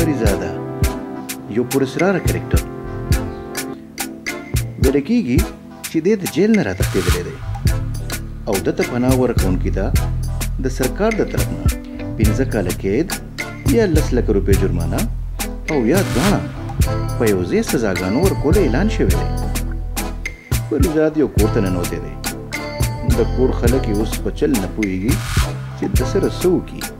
پریزاده یو پرسرار کریکټر ویل کېږي چې دی د جیل نه راتښتېدلی دی او ده ته پناه ورکوونکي ته د سرکار د طرف نه پنځه کاله قید یا لس لکه روپۍ جرمانه او یا دواړه په یو ځای سزاګانو ورکول اعلان شوی دی پریزاد یو کور ته ننوتی دی د کور خلک یې اوس په چل نه پوهېږي چې د سره څه وکړي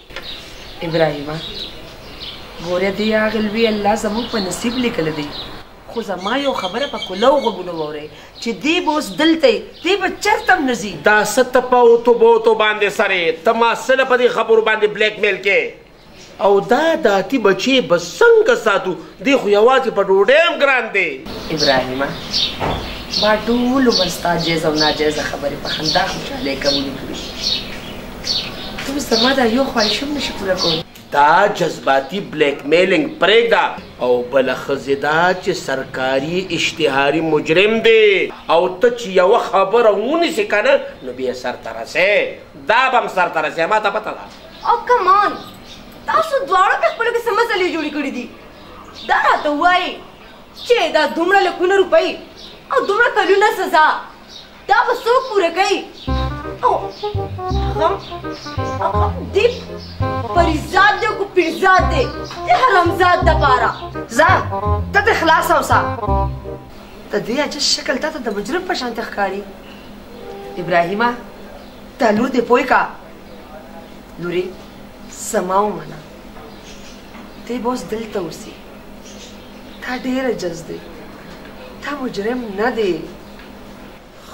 ابراهيمه! ګوره دې هغه لوی الله زموږ په نصيب ليکلی دی، خو زما يو خبره په کولو غوږونو واورئ چې دی به اوس دلته يې، دی به چرته هم نه ځي. دا څه ته په اوتو بوتو باندې سر يې، ته ما څله په دې خبرو باندې بليک ميل کې او دا داتي بچې به څنګه ساتو، دی خو یوازې په ډوډۍ هم ګران دی ابراهیمه ما ټول عمر ستا جایز او ناجایزه خبرې په خندا خوشحالۍ قبولې کړي ته اوس زما دا یو خواهش هم نشي پوره کولی دا جذباتي بلیک میلینګ پرېږده او بله ښځې دا چې سرکاري اشتهاري مجرم دی او ته چې یوه خبره ونیسې که نه نو بیا سرته رسې دا به هم سرته رسې ما ته پته ده او کمان تاسو دواړو په خپلو کې څه مسلې جوړې کړې دي دا راته ووایي چې دا دومره لکونه روپۍ او دومره کلونه سزا دا به څوک پوره کوي او هغه هغه دې پریزاد دی کو پیرزاد دی د حرامزاد دپاره ځه ته ترې خلاصه اوسه د دې عجز شکل تا ته د مجرم په شان ښکاري ابراهیمه ته لور دې پوه کا لورې زما ومنه دی بوس دلته اوسي تا ډېره جز دی تا مجرم نه دی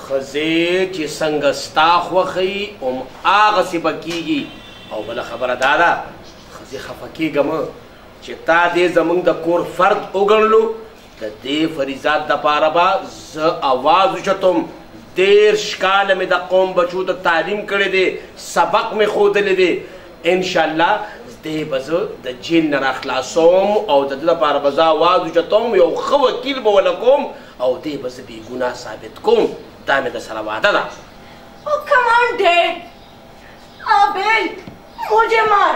خزه چې څنګه ستا خوخی اوم هغه سی بکیږي او بل خبره دا ده خزه خفکیږم چې تا دې زمونږ د کور فرد وګڼلو د دې فریضات دپاره به زه اواز اوچتوم، دېرش کاله مې د قوم بچو ته تعلیم کړی دی، سبق مې ښودلی دی، ان شاء الله دی به زه د جېل نه راخلاصوم او د ده دپاره به زه اواز اوچتوم، یو ښه وکیل به وله کوم او دی به زه بې ګناه ثابت کوم، دا مې درسره وعده ده. او کم آن ډېډ، آبېل، مجې مار،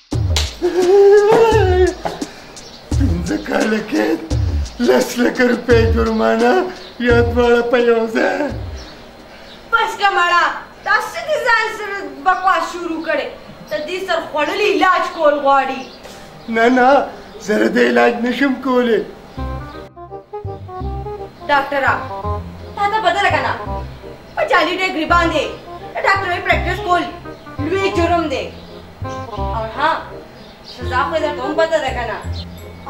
پنځه کاله قید لس لکه روپۍ جرمانه یا دواړه په یو ځای بس که مړه دا څه دې ځان سره بکواس شروع کړی د دې سر خوړلی علاج کول غواړي نه نه زره د علاج نشم کولی ډاکټره تا ته بدله که نه په جعلي ډګري باندې د ډاکټرۍ پریکټس کول لوی جرم دی او ها سزا خو درته هم پته ده که نه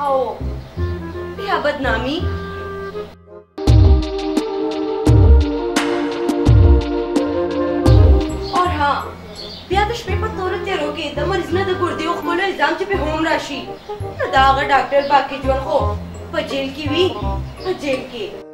او بیا بدنامي اور ها بیا د شپې په تورو تیرو کې د مریض نه د ګردې او خپلو الزام چې پې هم راشي نو د هغه ډاکټر باقي ژوند خو په جیل کې وي په جیل کې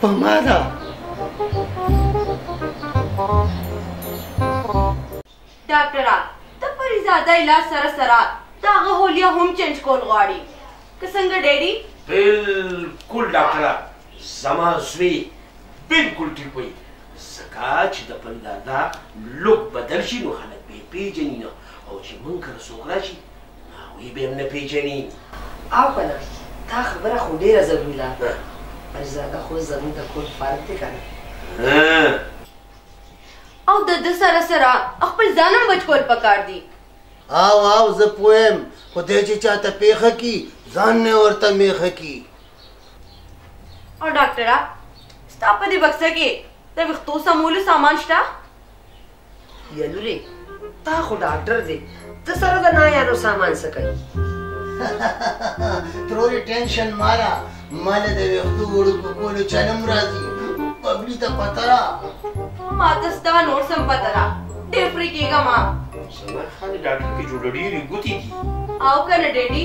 په ما ده ډاکټره د پریزاده علاج سره سره د هغه هولیا هم چینج کول غواړي که څنګه ډیډي بالکل ډاکټره زما زوی بالکل ټیک وایي ځکه چې د پریزاده لوک بدل شي نو خلک به یې پېژني نه او چې موږ کره څوک راشي هغوی به هم نه پېژني او که نه دا خبره خو ډېره ضروري ده اجزاده خو زموږ د کور فرد دی که نه او د ده سره سره خپل ځان هم بچکول پکار دي او او زه پوه یم خو دی چې چاته پېښه کي ځان نه ورته میخه کي او ډاکټره ستا په دې بکسه کې د ویښتو سمولو سامان شته یا لورې تا خو ډاکټر دی ته سره د نایانو سامان څه کوي ترورې ټینشن مارا مال د ویښتو وړو په کولو چلم راځي پبلی ته پته را ما ته ستا نور سم پته را ډېر پرې کېږه ما سمر خان ډاکټر کې جوړ ډېرې ګوتې دي او که نه ډېډي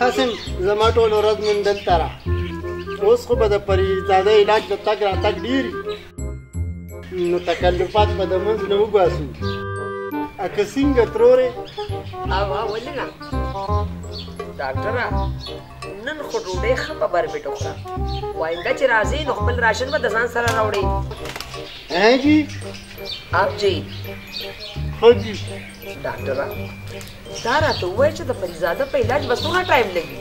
قاسم زما ټول ورځ نن دلته را اوس خو به د پري داده علاج د تګ را تګ ډیر نو تکلفات به د منځ نه وباسو اکه څنګه ترورې او ولې نه ډاکټره نن خو ډوډۍ ښه په بربټ وخوره واینده چې راځي نو خپل راشن به د ځان سره راوړي هغه اپ جی خو ډاکټره دا راته ووایه چې د پریزاده په علاج به څومره ټایم لګي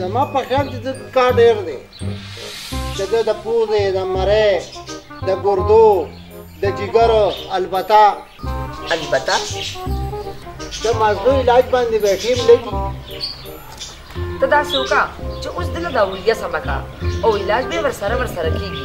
زما په خیال چې دلته کار ډېر دی د ده د پوزې د مرۍ د ګردو د جګرو البته البته د مازدو علاج باندې به ټیم لګي ته داسې وکړه چې اوس دله دا ولیا سمه کړه او علاج به یې ورسره ورسره کېږي